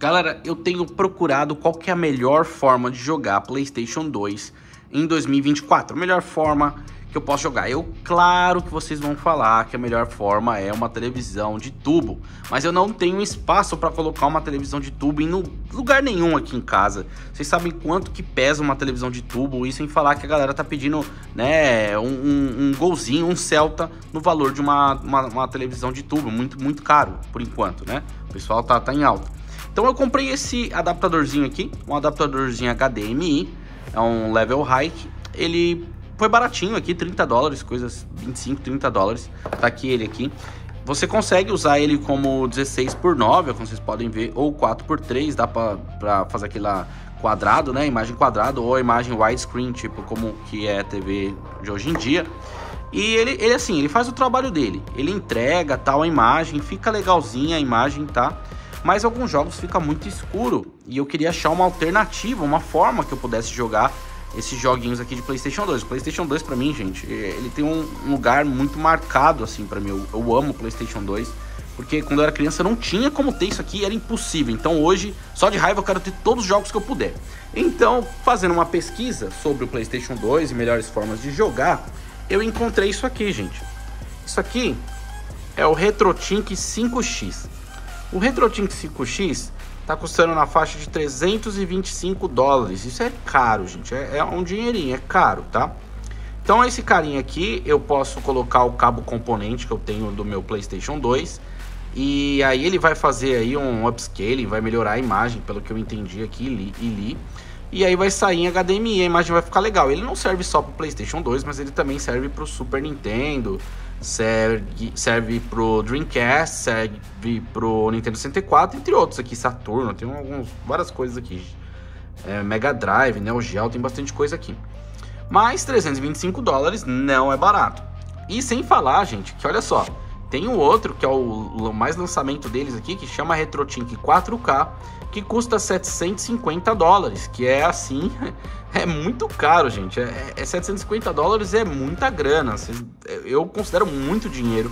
Galera, eu tenho procurado qual que é a melhor forma de jogar PlayStation 2 em 2024. A melhor forma que eu posso jogar. Eu, claro que vocês vão falar que a melhor forma é uma televisão de tubo, mas eu não tenho espaço para colocar uma televisão de tubo em lugar nenhum aqui em casa. Vocês sabem quanto que pesa uma televisão de tubo? E sem falar que a galera tá pedindo, né, um, um, um golzinho, um Celta no valor de uma, uma, uma, televisão de tubo, muito, muito caro por enquanto, né? O pessoal tá, tá em alta. Então eu comprei esse adaptadorzinho aqui, um adaptadorzinho HDMI, é um level high. Ele foi baratinho aqui, 30 dólares, coisas 25, 30 dólares. Tá aqui ele aqui. Você consegue usar ele como 16 por 9, como vocês podem ver, ou 4 por 3, dá pra fazer aquela quadrado, né? Imagem quadrado ou imagem widescreen, tipo como que é a TV de hoje em dia. E ele, ele assim, ele faz o trabalho dele. Ele entrega tal a imagem, fica legalzinha a imagem, tá? Mas alguns jogos fica muito escuro e eu queria achar uma alternativa, uma forma que eu pudesse jogar esses joguinhos aqui de PlayStation 2. O PlayStation 2 para mim, gente, é, ele tem um lugar muito marcado assim para mim. Eu, eu amo o PlayStation 2. Porque quando eu era criança eu não tinha como ter isso aqui, era impossível. Então hoje, só de raiva, eu quero ter todos os jogos que eu puder. Então, fazendo uma pesquisa sobre o PlayStation 2 e melhores formas de jogar, eu encontrei isso aqui, gente. Isso aqui é o RetroTink 5X. O RetroTink 5X tá custando na faixa de 325 dólares. Isso é caro, gente. É, é, um dinheirinho, é caro, tá? Então esse carinha aqui, eu posso colocar o cabo componente que eu tenho do meu PlayStation 2 e aí ele vai fazer aí um upscaling, vai melhorar a imagem, pelo que eu entendi aqui li, e li. E aí vai sair em HDMI, a imagem vai ficar legal. Ele não serve só para o PlayStation 2, mas ele também serve para o Super Nintendo, serve, serve pro Dreamcast, serve pro Nintendo 64, entre outros aqui, Saturno, tem alguns, várias coisas aqui. É, Mega Drive, Neo Geo, tem bastante coisa aqui. Mas 325 dólares não é barato. E sem falar, gente, que olha só, tem um outro que é o, mais lançamento deles aqui, que chama RetroTink 4K, que custa 750 dólares, que é assim, é muito caro, gente. É, é 750 dólares é muita grana. Eu considero muito dinheiro,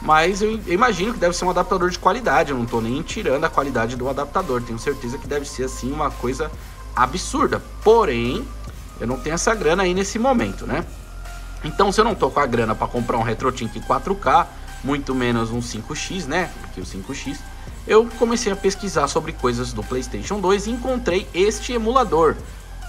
mas eu, imagino que deve ser um adaptador de qualidade. Eu não estou nem tirando a qualidade do adaptador. Tenho certeza que deve ser assim uma coisa absurda. Porém, eu não tenho essa grana aí nesse momento, né? Então, se eu não tô com a grana para comprar um RetroTink 4K, muito menos um 5X, né? Aqui o 5X. Eu comecei a pesquisar sobre coisas do PlayStation 2 e encontrei este emulador,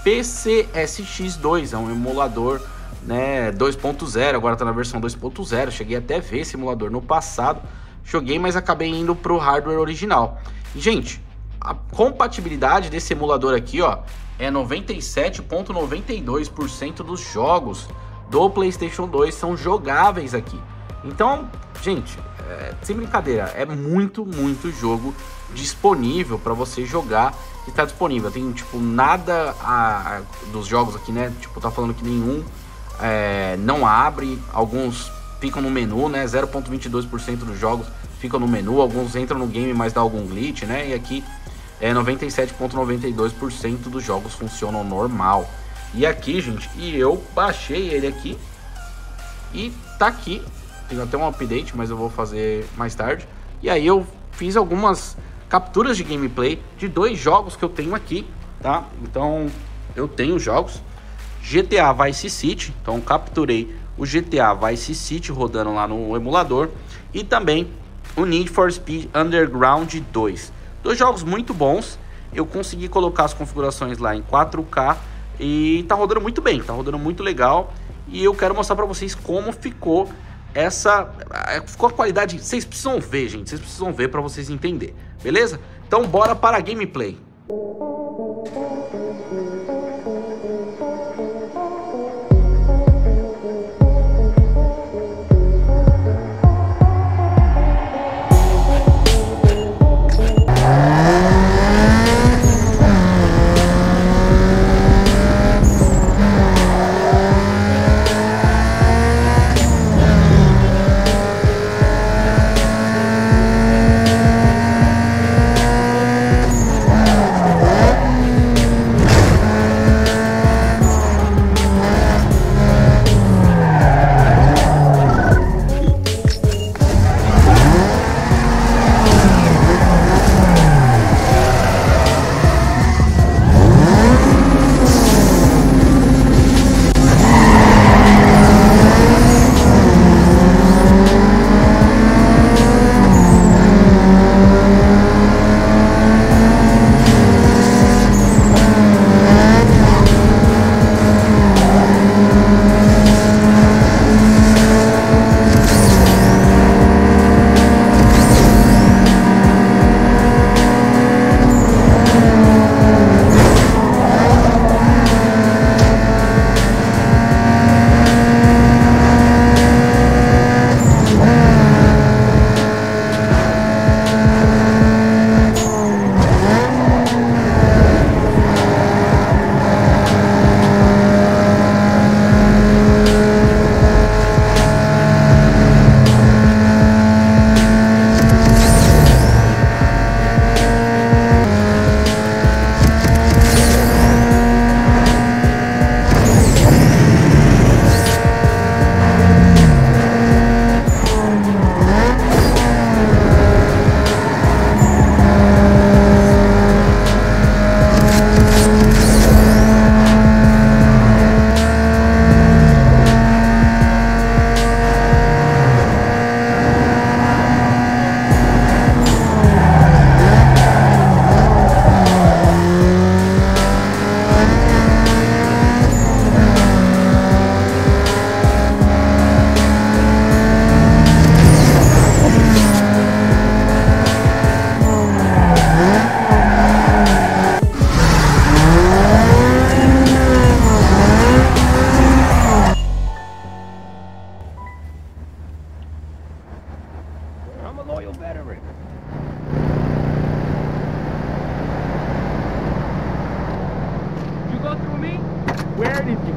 PCSX2, é um emulador né, 2.0, agora está na versão 2.0. Cheguei até a ver esse emulador no passado, joguei, mas acabei indo para o hardware original. E, gente, a compatibilidade desse emulador aqui, ó, é 97.92% dos jogos do PlayStation 2 são jogáveis aqui. Então, gente, é, sem brincadeira, é muito, muito jogo disponível para você jogar e tá disponível. Tem, tipo, nada a, a, dos jogos aqui, né? Tipo, tá falando que nenhum é, não abre, alguns ficam no menu, né? 0.22% dos jogos ficam no menu, alguns entram no game, mas dá algum glitch, né? E aqui é 97.92% dos jogos funcionam normal. E aqui, gente, e eu baixei ele aqui e tá aqui tem até um update, mas eu vou fazer mais tarde. E aí eu fiz algumas capturas de gameplay de dois jogos que eu tenho aqui, tá? Então eu tenho jogos GTA Vice City, então capturei o GTA Vice City rodando lá no emulador e também o Need for Speed Underground 2. Dois jogos muito bons. Eu consegui colocar as configurações lá em 4K e tá rodando muito bem, tá rodando muito legal. E eu quero mostrar para vocês como ficou essa é, ficou a qualidade, vocês precisam ver, gente, vocês precisam ver para vocês entender, beleza? Então bora para a gameplay.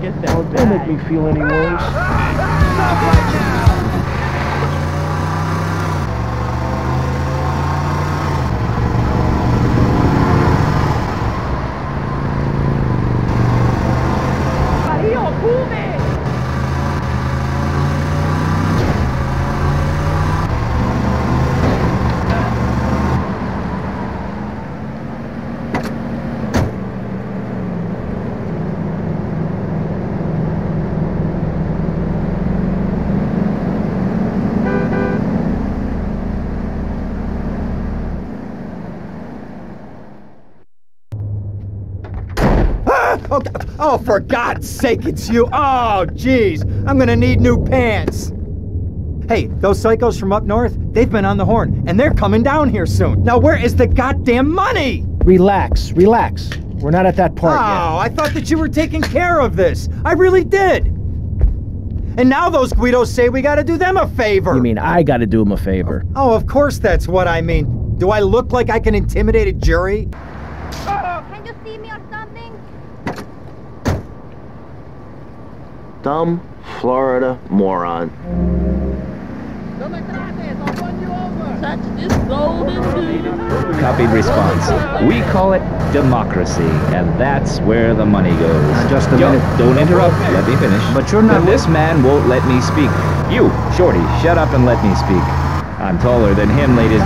Get that Don't make me feel any worse. Stop right now! Oh, oh, for God's sake, it's you. Oh, jeez. I'm gonna need new pants. Hey, those psychos from up north, they've been on the horn, and they're coming down here soon. Now, where is the goddamn money? Relax, relax. We're not at that part oh, yet. Oh, I thought that you were taking care of this. I really did. And now those Guidos say we gotta do them a favor. You mean I gotta do them a favor? Oh, of course that's what I mean. Do I look like I can intimidate a jury? Dumb Florida moron. Copied response. We call it democracy, and that's where the money goes. Just a Yo, minute. Don't interrupt. Let me finish. But you're not. And this man won't let me speak. You, Shorty, shut up and let me speak. I'm taller than him, ladies.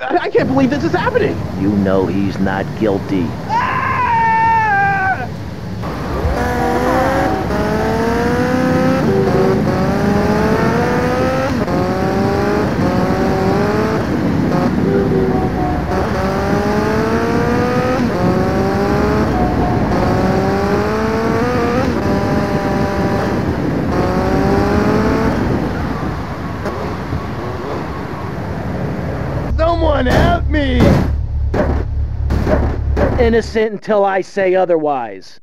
I can't believe this is happening. You know he's not guilty. Innocent until I say otherwise.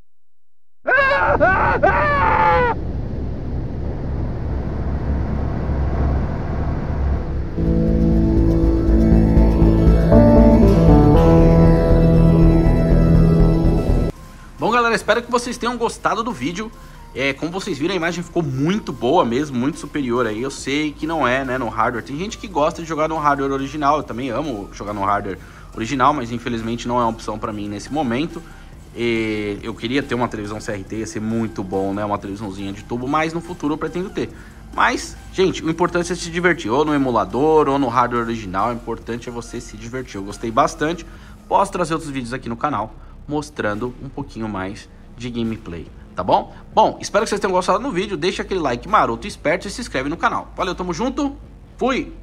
Bom, galera, espero que vocês tenham gostado do vídeo. É, como vocês viram, a imagem ficou muito boa mesmo, muito superior aí. Eu sei que não é, né, no hardware. Tem gente que gosta de jogar no hardware original. Eu também amo jogar no hardware original, mas infelizmente não é uma opção para mim nesse momento. E eu queria ter uma televisão CRT, ia ser muito bom, né? Uma televisãozinha de tubo, mas no futuro eu pretendo ter. Mas, gente, o importante é se divertir, ou no emulador, ou no hardware original. O importante é você se divertir. Eu gostei bastante. Posso trazer outros vídeos aqui no canal mostrando um pouquinho mais de gameplay, tá bom? Bom, espero que vocês tenham gostado do vídeo. Deixa aquele like maroto esperto e se inscreve no canal. Valeu, tamo junto. Fui!